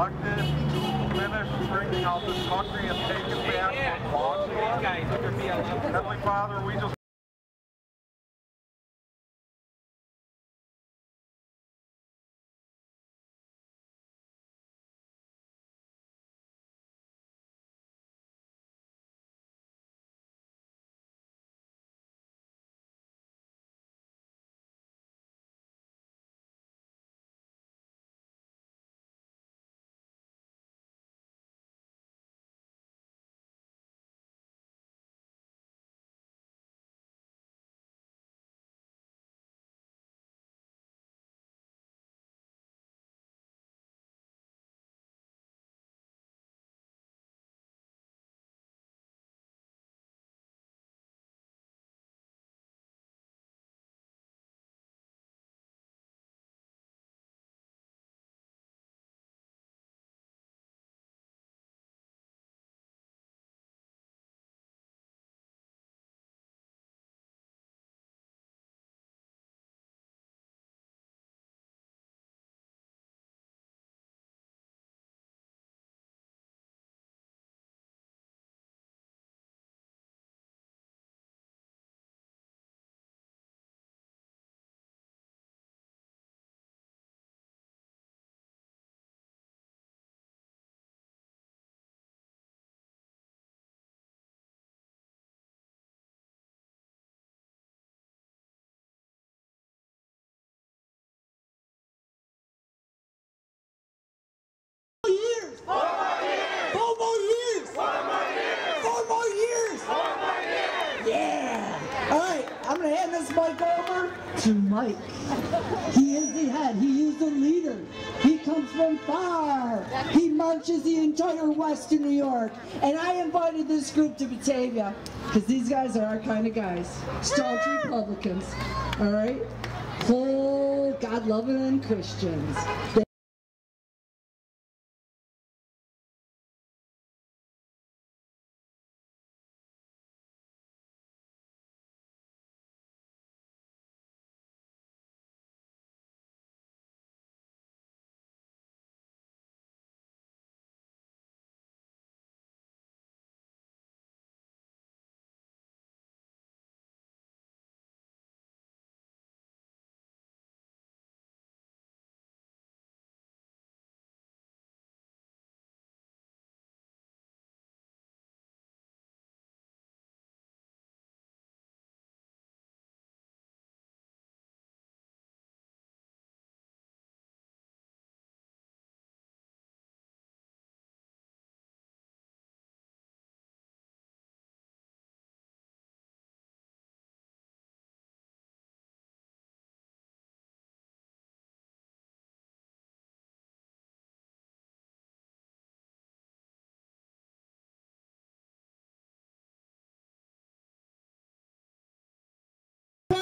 elected to finish straightening out this country and take it back from. Heavenly Father, we just to Mike. He is the head. He is the leader. He comes from far. He marches the entire western New York. And I invited this group to Batavia because these guys are our kind of guys. Staunch Republicans. All right? Whole God-loving Christians.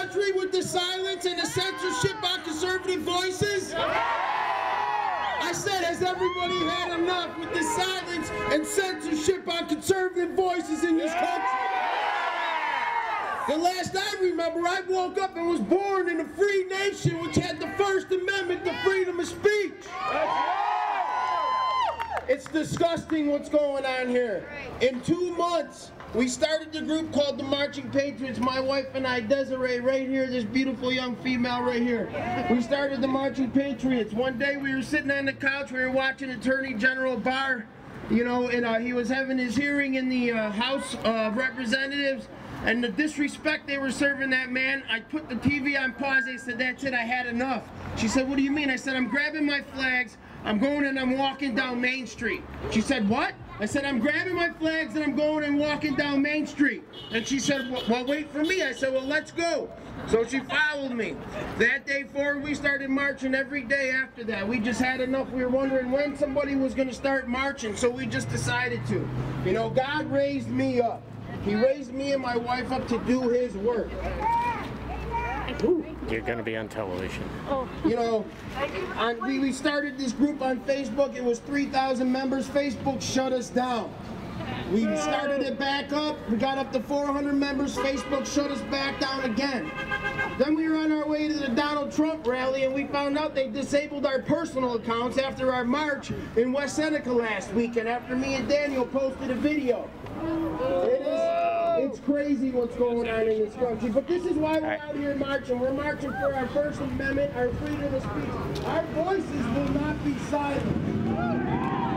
Country with the silence and the censorship on conservative voices? I said, has everybody had enough with the silence and censorship on conservative voices in this country? The last I remember, I woke up and was born in a free nation which had the First Amendment to freedom of speech. It's disgusting what's going on here. In two months, we started the group called the Marching Patriots. My wife and I, Desiree, right here, this beautiful young female right here. We started the Marching Patriots. One day we were sitting on the couch, we were watching Attorney General Barr, you know, and uh, he was having his hearing in the uh, House of Representatives. And the disrespect they were serving that man, I put the TV on pause. They said, that's it, I had enough. She said, what do you mean? I said, I'm grabbing my flags, I'm going and I'm walking down Main Street. She said, what? I said, I'm grabbing my flags and I'm going and walking down Main Street. And she said, well, wait for me. I said, well, let's go. So she followed me. That day forward, we started marching every day after that. We just had enough. We were wondering when somebody was going to start marching, so we just decided to. You know, God raised me up. He raised me and my wife up to do his work. You're going to be on television. Oh. You know, on, we, we started this group on Facebook. It was 3,000 members. Facebook shut us down. We started it back up. We got up to 400 members. Facebook shut us back down again. Then we were on our way to the Donald Trump rally and we found out they disabled our personal accounts after our march in West Seneca last weekend after me and Daniel posted a video. It is, it's crazy what's going on in this country. But this is why we're out here marching. We're marching for our First Amendment, our freedom of speech. Our voices will not be silent.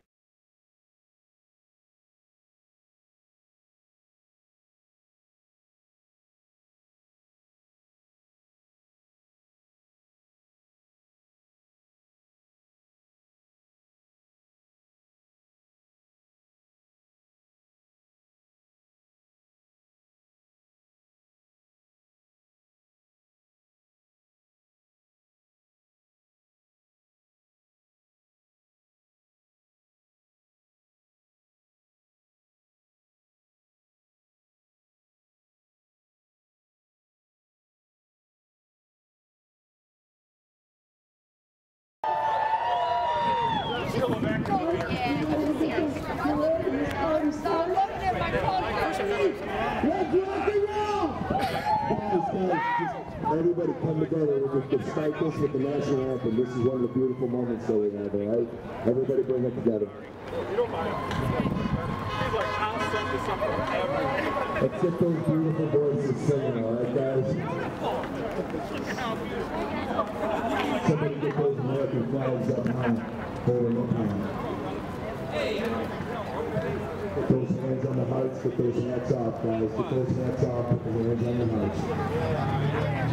Everybody come together. To start this with the national anthem. This is one of the beautiful moments that we have, all right? Everybody bring it together. Let's get those beautiful voices singing, all right, guys? Somebody get those American flags up high, up. Get those hands on the hearts, get those hats off, guys. Get those hats off, put the hands on the hearts.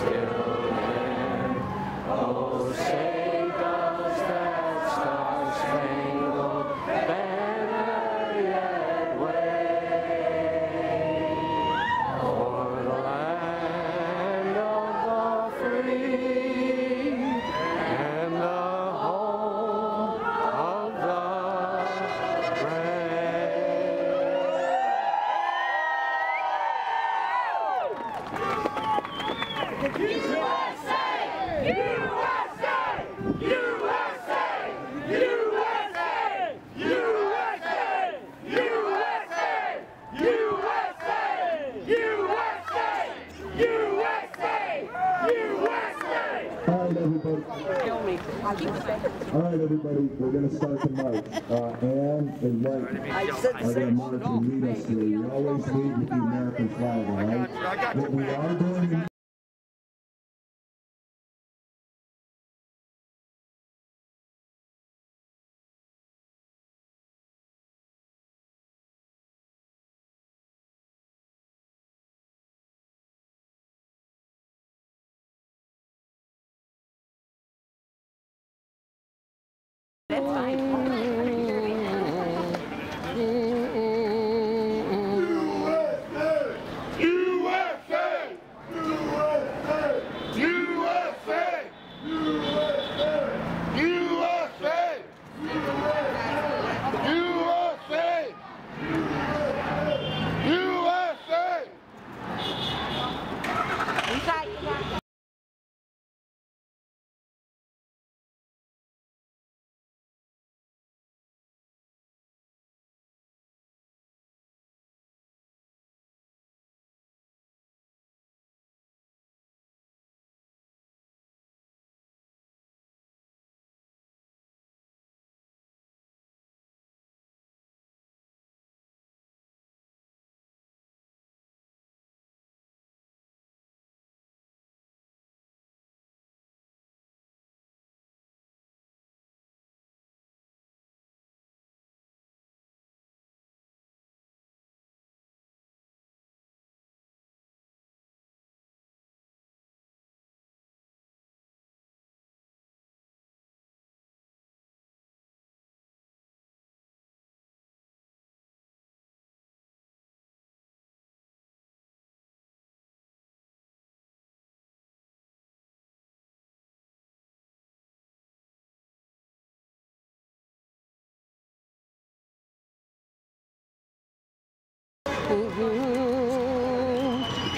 Still All right, everybody. All right, everybody, we're gonna start the march. Uh, Ann and Mike are gonna march and lead us through. We always lead with the American flag, all right? What we are going That's fine.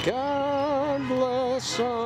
God bless America,